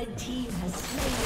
Red team has slain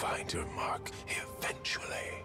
find her mark eventually.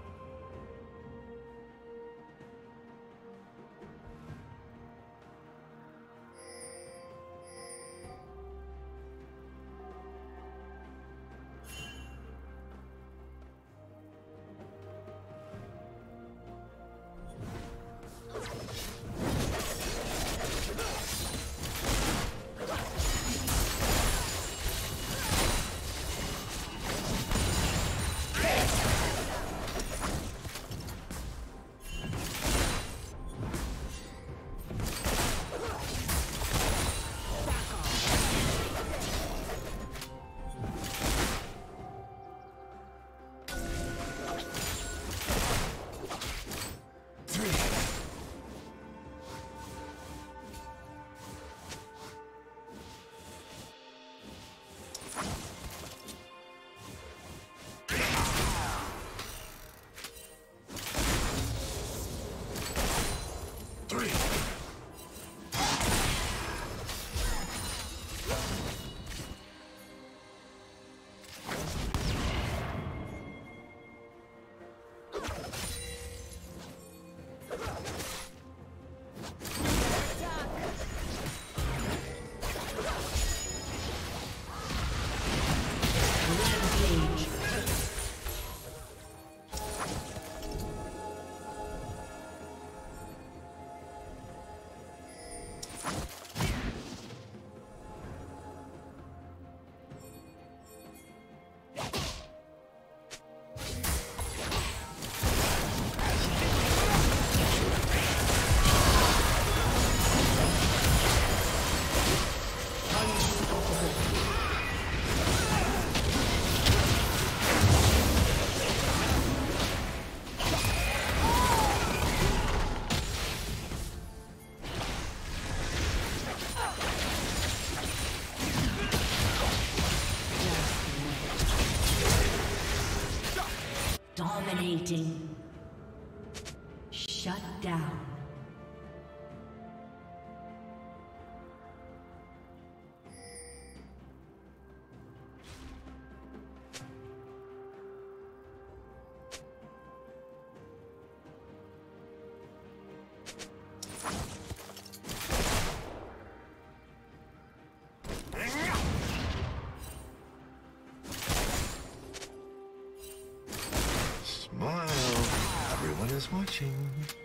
Is watching.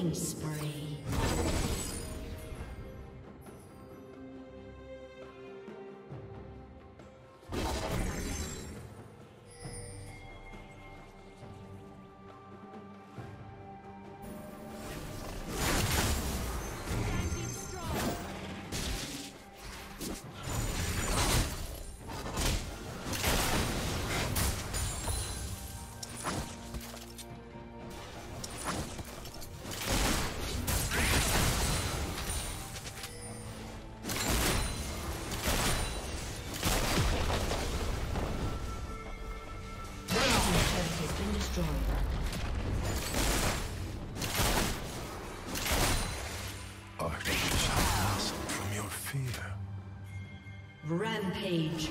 Killing spree. Rampage.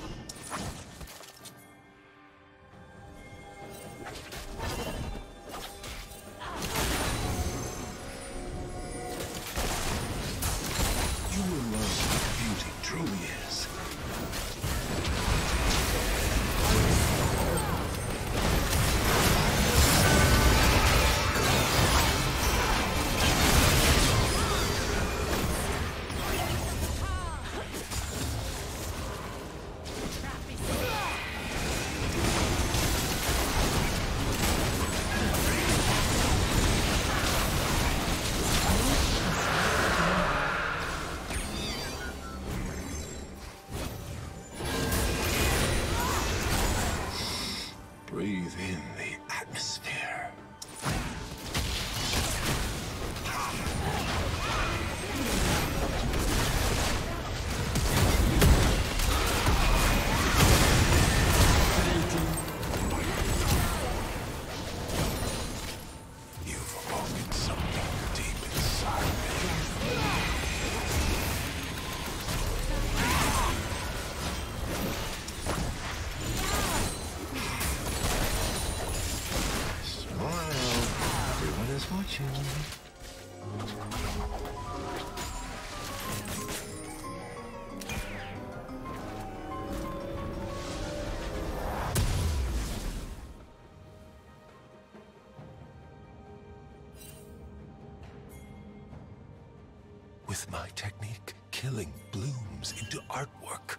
Blooms into artwork.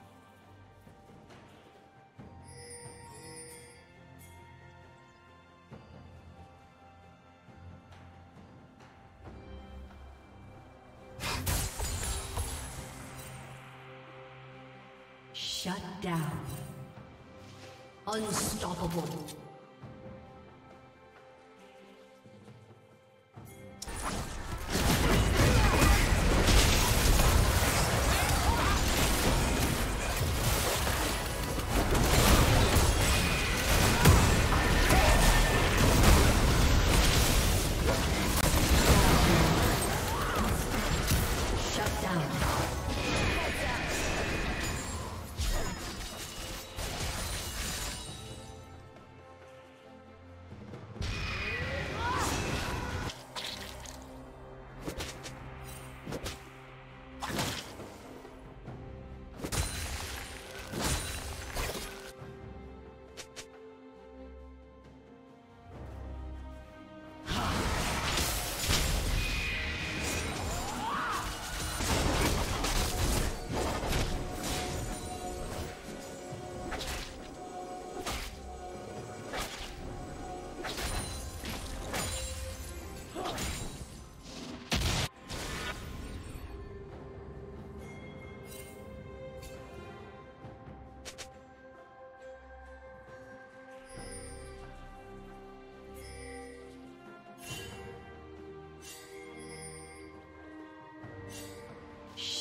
Shut down. Unstoppable.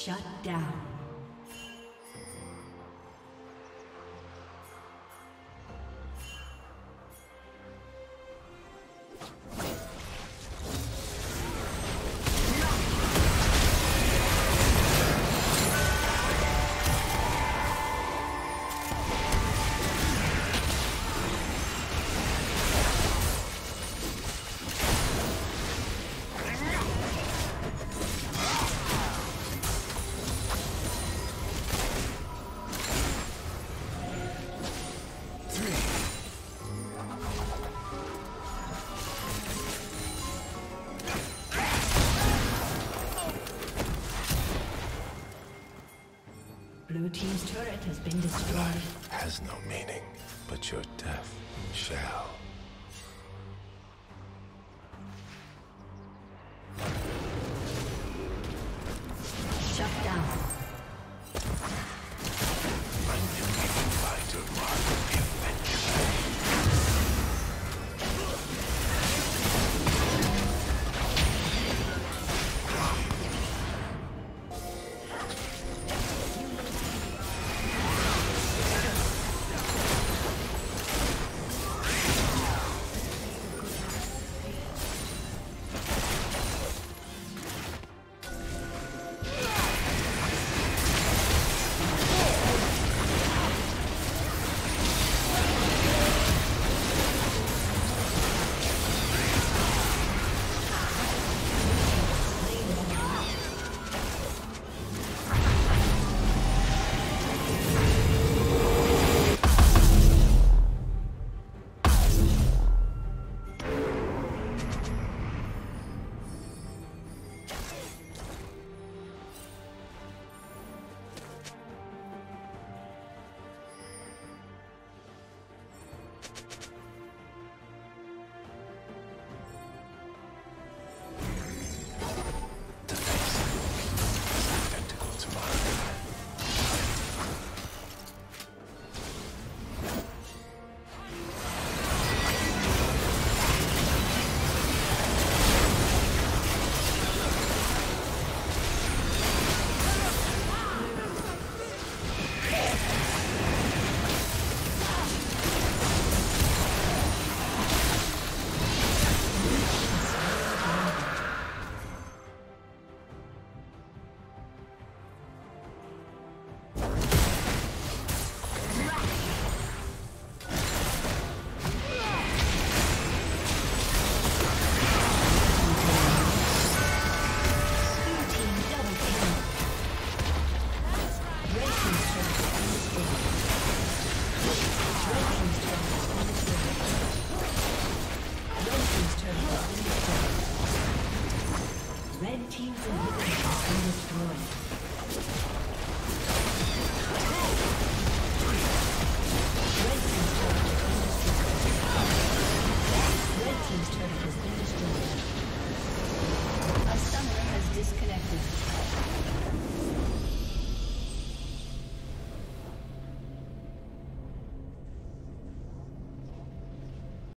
Shut down. Been destroyed. Life has no meaning, but your death shall.